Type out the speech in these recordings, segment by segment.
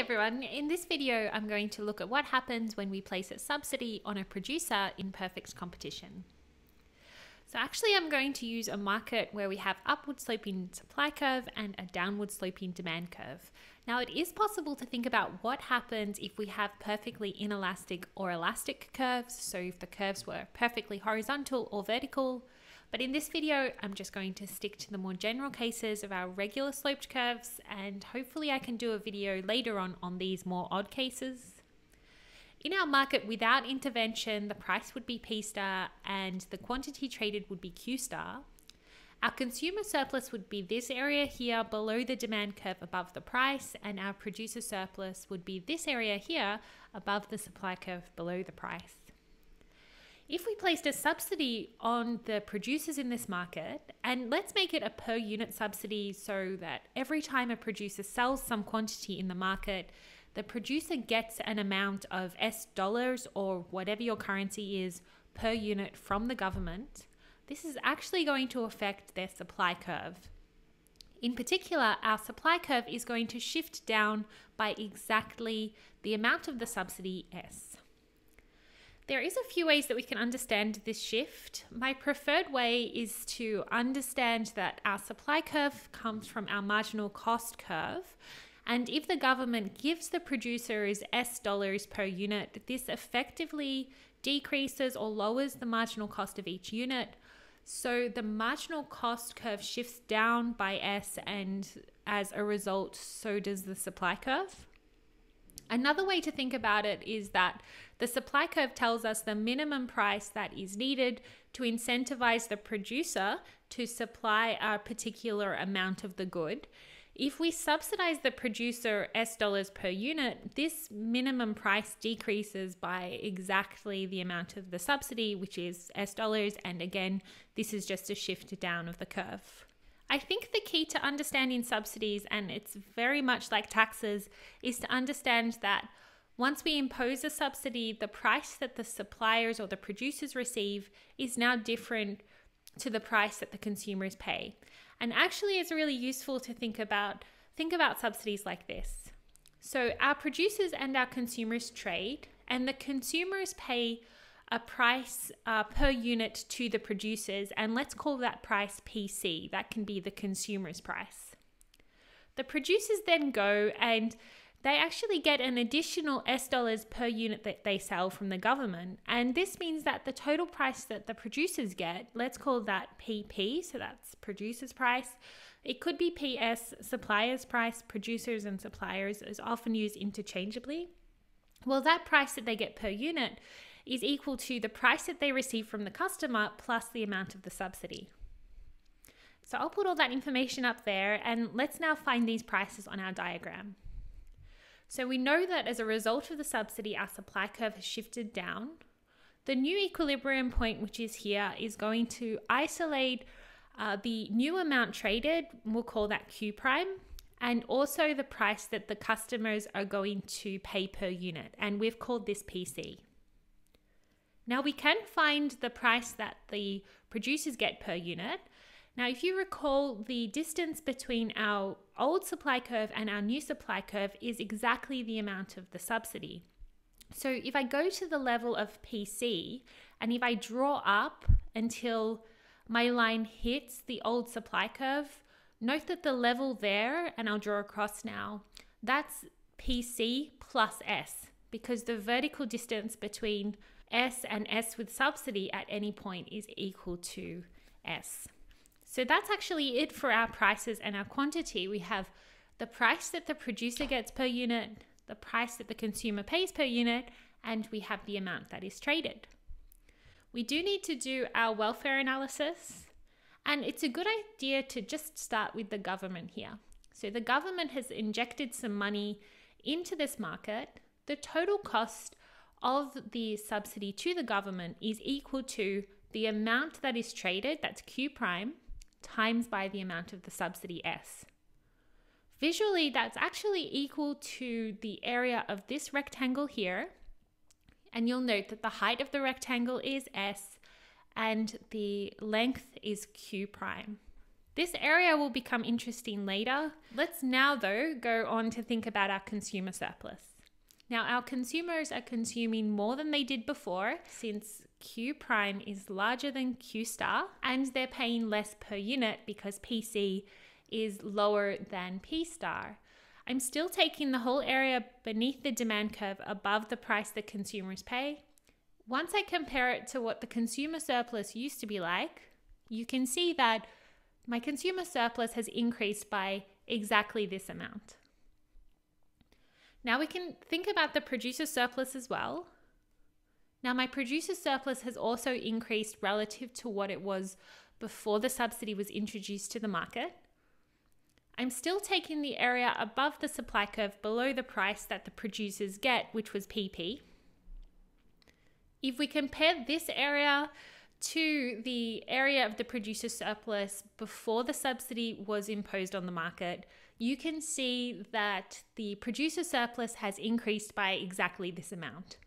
everyone, in this video I'm going to look at what happens when we place a subsidy on a producer in perfect competition. So actually I'm going to use a market where we have upward sloping supply curve and a downward sloping demand curve. Now it is possible to think about what happens if we have perfectly inelastic or elastic curves, so if the curves were perfectly horizontal or vertical, but in this video, I'm just going to stick to the more general cases of our regular sloped curves and hopefully I can do a video later on on these more odd cases. In our market without intervention, the price would be P star and the quantity traded would be Q star. Our consumer surplus would be this area here below the demand curve above the price, and our producer surplus would be this area here above the supply curve below the price. If we placed a subsidy on the producers in this market, and let's make it a per unit subsidy so that every time a producer sells some quantity in the market, the producer gets an amount of S dollars or whatever your currency is per unit from the government, this is actually going to affect their supply curve. In particular, our supply curve is going to shift down by exactly the amount of the subsidy S. There is a few ways that we can understand this shift. My preferred way is to understand that our supply curve comes from our marginal cost curve. And if the government gives the producers S dollars per unit, this effectively decreases or lowers the marginal cost of each unit. So the marginal cost curve shifts down by S, and as a result, so does the supply curve. Another way to think about it is that the supply curve tells us the minimum price that is needed to incentivize the producer to supply a particular amount of the good. If we subsidize the producer S dollars per unit, this minimum price decreases by exactly the amount of the subsidy, which is S dollars. And again, this is just a shift down of the curve. I think the key to understanding subsidies, and it's very much like taxes, is to understand that once we impose a subsidy, the price that the suppliers or the producers receive is now different to the price that the consumers pay. And actually it's really useful to think about think about subsidies like this. So our producers and our consumers trade and the consumers pay a price uh, per unit to the producers, and let's call that price PC. That can be the consumer's price. The producers then go and they actually get an additional S dollars per unit that they sell from the government. And this means that the total price that the producers get, let's call that PP, so that's producer's price. It could be PS, supplier's price, producers and suppliers is often used interchangeably. Well, that price that they get per unit is equal to the price that they receive from the customer plus the amount of the subsidy. So I'll put all that information up there and let's now find these prices on our diagram. So we know that as a result of the subsidy, our supply curve has shifted down. The new equilibrium point, which is here, is going to isolate uh, the new amount traded, we'll call that Q prime, and also the price that the customers are going to pay per unit. And we've called this PC. Now we can find the price that the producers get per unit. Now, if you recall, the distance between our old supply curve and our new supply curve is exactly the amount of the subsidy. So if I go to the level of PC and if I draw up until my line hits the old supply curve, note that the level there, and I'll draw across now, that's PC plus S because the vertical distance between S and S with subsidy at any point is equal to S. So that's actually it for our prices and our quantity. We have the price that the producer gets per unit, the price that the consumer pays per unit, and we have the amount that is traded. We do need to do our welfare analysis, and it's a good idea to just start with the government here. So the government has injected some money into this market. The total cost of the subsidy to the government is equal to the amount that is traded, that's Q prime, times by the amount of the subsidy S. Visually, that's actually equal to the area of this rectangle here. And you'll note that the height of the rectangle is S and the length is Q prime. This area will become interesting later. Let's now, though, go on to think about our consumer surplus. Now, our consumers are consuming more than they did before since Q prime is larger than Q star, and they're paying less per unit because PC is lower than P star. I'm still taking the whole area beneath the demand curve above the price that consumers pay. Once I compare it to what the consumer surplus used to be like, you can see that my consumer surplus has increased by exactly this amount. Now we can think about the producer surplus as well. Now, my producer surplus has also increased relative to what it was before the subsidy was introduced to the market. I'm still taking the area above the supply curve below the price that the producers get, which was PP. If we compare this area to the area of the producer surplus before the subsidy was imposed on the market, you can see that the producer surplus has increased by exactly this amount.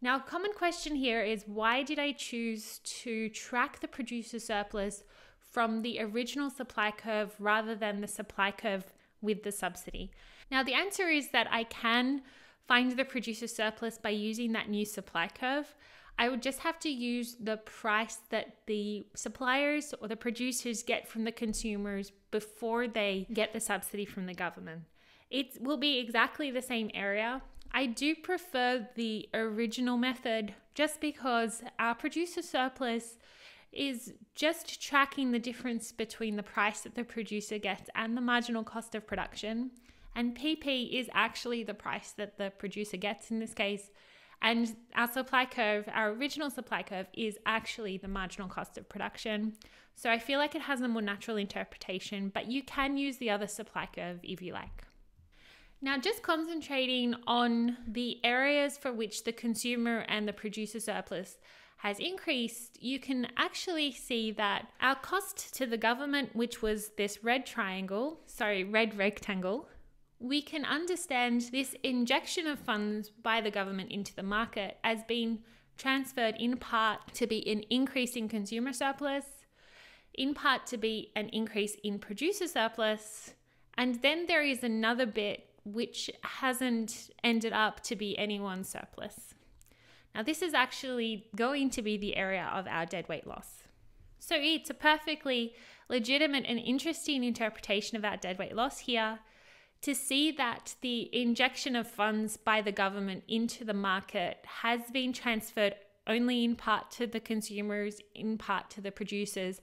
Now, a common question here is why did I choose to track the producer surplus from the original supply curve rather than the supply curve with the subsidy? Now, the answer is that I can find the producer surplus by using that new supply curve. I would just have to use the price that the suppliers or the producers get from the consumers before they get the subsidy from the government. It will be exactly the same area. I do prefer the original method just because our producer surplus is just tracking the difference between the price that the producer gets and the marginal cost of production. And PP is actually the price that the producer gets in this case. And our supply curve, our original supply curve, is actually the marginal cost of production. So I feel like it has a more natural interpretation, but you can use the other supply curve if you like. Now, just concentrating on the areas for which the consumer and the producer surplus has increased, you can actually see that our cost to the government, which was this red triangle, sorry, red rectangle, we can understand this injection of funds by the government into the market as being transferred in part to be an increase in consumer surplus, in part to be an increase in producer surplus, and then there is another bit which hasn't ended up to be anyone's surplus. Now, this is actually going to be the area of our deadweight loss. So, it's a perfectly legitimate and interesting interpretation of our deadweight loss here to see that the injection of funds by the government into the market has been transferred only in part to the consumers, in part to the producers,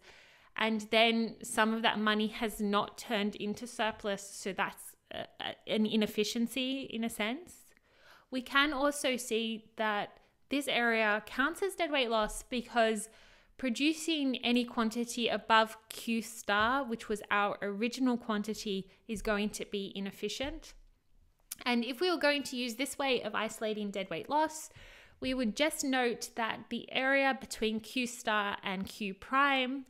and then some of that money has not turned into surplus. So that's a, a, an inefficiency in a sense. We can also see that this area counts as dead weight loss because Producing any quantity above Q star, which was our original quantity, is going to be inefficient. And if we were going to use this way of isolating dead weight loss, we would just note that the area between Q star and Q prime,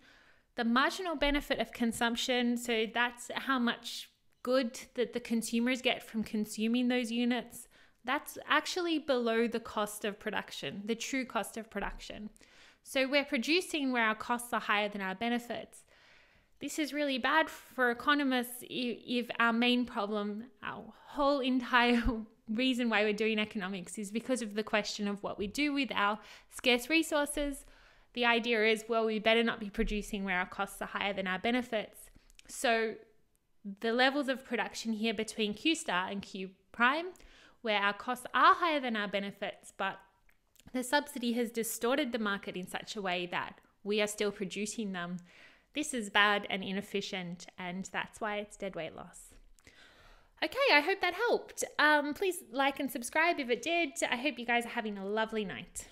the marginal benefit of consumption, so that's how much good that the consumers get from consuming those units, that's actually below the cost of production, the true cost of production. So we're producing where our costs are higher than our benefits. This is really bad for economists if our main problem, our whole entire reason why we're doing economics is because of the question of what we do with our scarce resources. The idea is, well, we better not be producing where our costs are higher than our benefits. So the levels of production here between Q star and Q prime, where our costs are higher than our benefits, but the subsidy has distorted the market in such a way that we are still producing them. This is bad and inefficient, and that's why it's dead weight loss. Okay, I hope that helped. Um, please like and subscribe if it did. I hope you guys are having a lovely night.